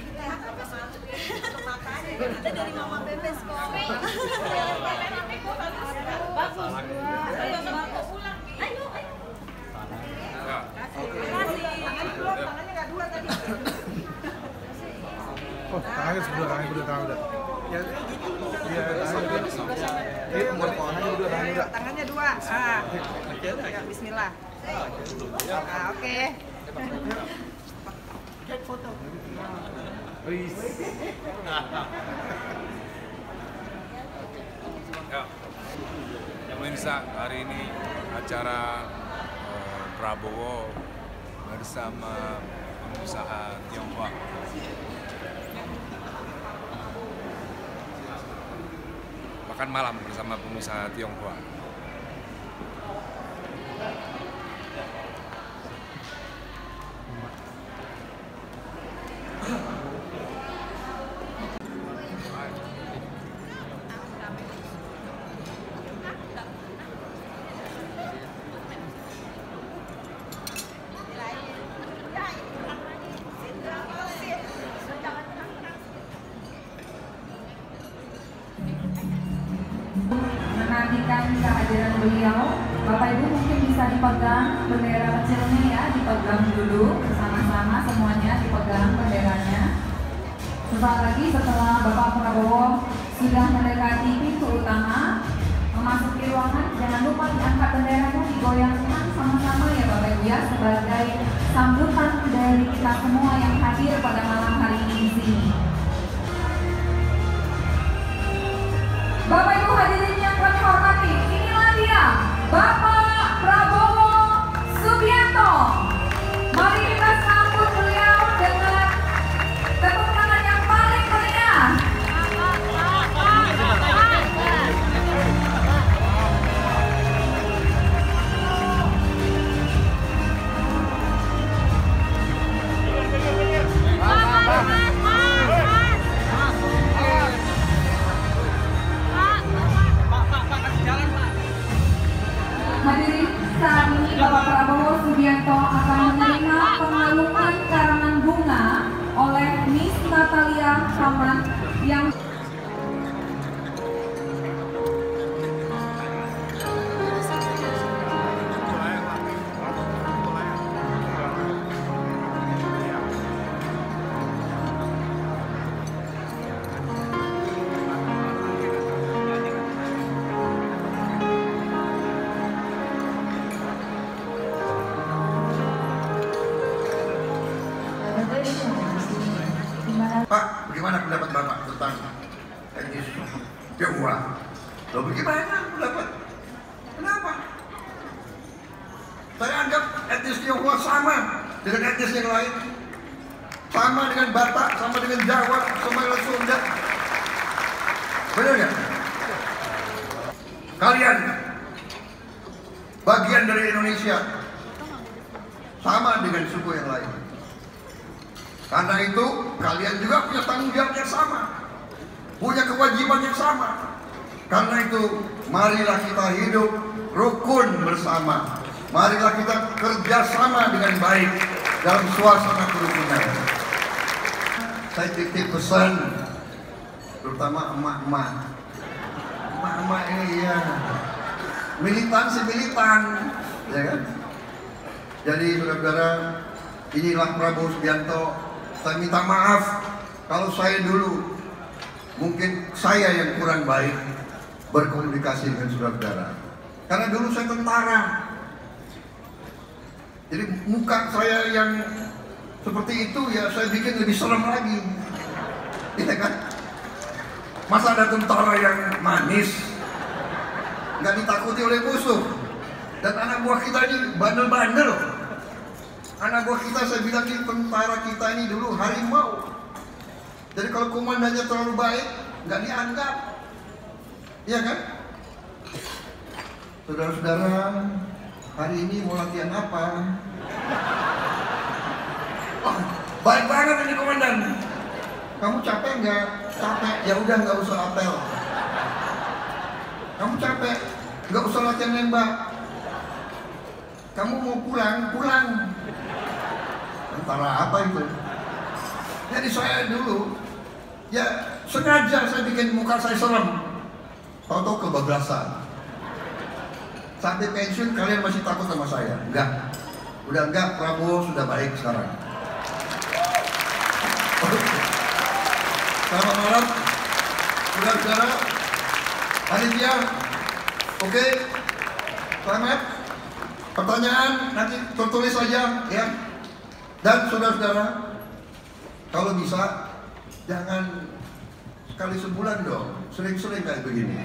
kita. Dari Mama kok. Ayo, tangannya tangannya udah. Ya, iya, udah. Udah, bismillah. Ah, oke. Wis. Ya, yang pemirsa hari ini acara eh, Prabowo bersama pengusaha Tiongkok. Makan malam bersama pengusaha Tiongkok. Menantikan kehadiran beliau. Bapak Ibu mungkin bisa dipegang bendera kecilnya ya, dipegang dulu bersama-sama semuanya dipegang benderanya. Sesaat lagi setelah Bapak Prabowo sudah mendekati pintu utama, memasuki ruangan, jangan lupa diangkat benderanya, digoyangkan sama-sama ya Bapak Ibu ya, sebagai sambutan dari kita semua yang hadir pada malam hari ini di sini. Hadirin, saat ini Bapak Prabowo Subianto akan menerima pengalungan karangan bunga oleh Miss Natalia Kaman yang Pak, bagaimana pendapat Bapak tentang etnis Tionghoa? Loh bagaimana pendapat? Kenapa? Saya anggap etnis Tionghoa sama dengan etnis yang lain. Sama dengan Batak, sama dengan Jawa, sama dengan Sunda. Benar nggak? Kalian bagian dari Indonesia sama dengan suku yang lain. Karena itu kalian juga punya tanggung jawab yang sama, punya kewajiban yang sama. Karena itu marilah kita hidup rukun bersama. Marilah kita kerjasama dengan baik dalam suasana kerukunan. Saya titip pesan, terutama emak-emak. Emak-emak ini ya militan si militan, ya kan? Jadi saudara-saudara, inilah Prabowo Subianto saya minta maaf kalau saya dulu mungkin saya yang kurang baik berkomunikasi dengan saudara-saudara. Karena dulu saya tentara. Jadi muka saya yang seperti itu ya saya bikin lebih serem lagi. Iya kan? Masa ada tentara yang manis nggak ditakuti oleh musuh dan anak buah kita ini bandel-bandel anak buah kita saya bilang ini tentara kita ini dulu harimau. Jadi kalau komandannya terlalu baik nggak dianggap. Iya kan? Saudara-saudara hari ini mau latihan apa? Oh, baik banget ini komandan. Kamu capek nggak? Capek. Ya udah nggak usah apel. Kamu capek? Nggak usah latihan nembak. Kamu mau pulang? Pulang tentara apa itu? Jadi saya dulu, ya sengaja saya bikin muka saya serem. Tahu-tahu kebablasan. Sampai pensiun kalian masih takut sama saya? Enggak. Udah enggak, Prabowo sudah baik sekarang. Selamat malam. Saudara-saudara, panitia, oke, selamat. Pertanyaan nanti tertulis saja ya. Dan saudara-saudara, kalau bisa jangan sekali sebulan dong, sering-sering kayak begini.